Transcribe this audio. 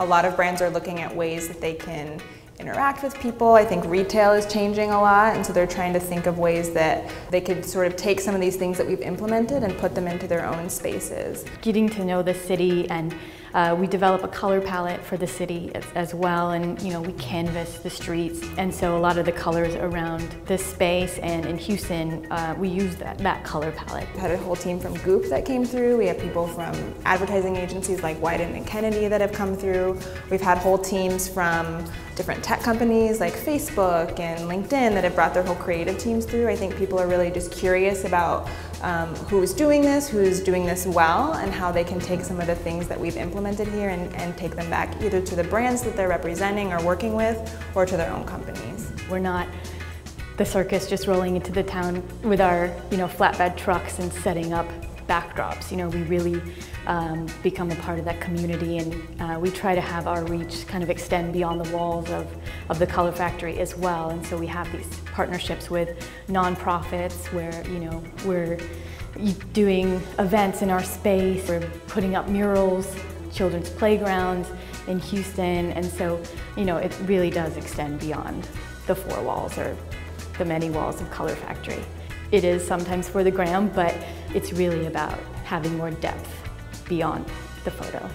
A lot of brands are looking at ways that they can interact with people. I think retail is changing a lot, and so they're trying to think of ways that they could sort of take some of these things that we've implemented and put them into their own spaces. Getting to know the city and uh, we develop a color palette for the city as, as, well and you know we canvas the streets and so a lot of the colors around this space and in Houston uh, we use that, that color palette. We had a whole team from Goop that came through. We have people from advertising agencies like Wieden and Kennedy that have come through. We've had whole teams from different tech companies like Facebook and LinkedIn that have brought their whole creative teams through. I think people are really just curious about um, who's doing this, who's doing this well, and how they can take some of the things that we've implemented here and, and take them back either to the brands that they're representing or working with or to their own companies. We're not the circus just rolling into the town with our you know flatbed trucks and setting up backdrops. You know, we really um, become a part of that community and uh, we try to have our reach kind of extend beyond the walls of, of the Color Factory as well. And so we have these partnerships with nonprofits where, you know, we're doing events in our space, we're putting up murals, children's playgrounds in Houston. And so, you know, it really does extend beyond the four walls or the many walls of Color Factory. It is sometimes for the gram, but it's really about having more depth beyond the photo.